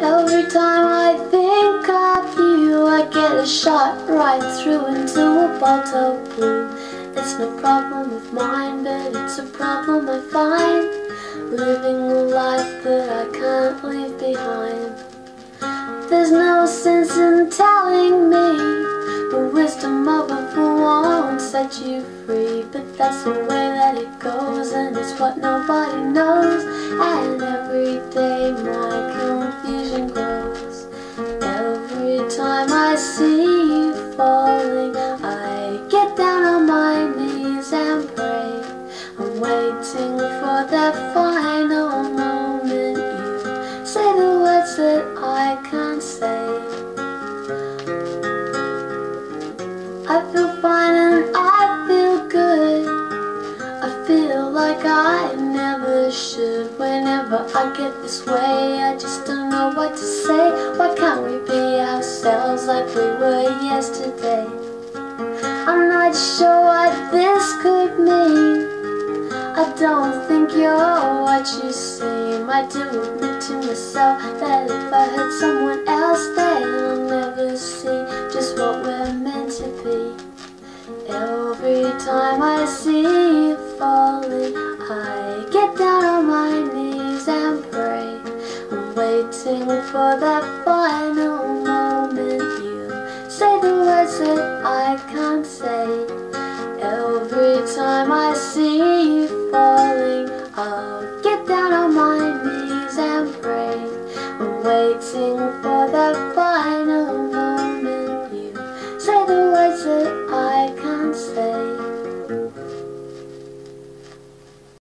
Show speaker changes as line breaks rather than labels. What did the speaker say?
Every time I think of you, I get a shot right through into a bolt of blue. It's no problem of mine, but it's a problem I find living a life that I can't leave behind. There's no sense in telling me the wisdom of a fool won't set you free, but that's the way that it goes, and it's what nobody knows. I can't say. I feel fine and I feel good. I feel like I never should. Whenever I get this way, I just don't know what to say. Why can't we be ourselves like we were yesterday? I'm not sure what this could mean. I don't think you're what you seem. I do admit to myself that let someone else that I'll never see just what we're meant to be. Every time I see you falling, I get down on my knees and pray. I'm waiting for that final moment. You say the words that I can't say. Every time I waiting for the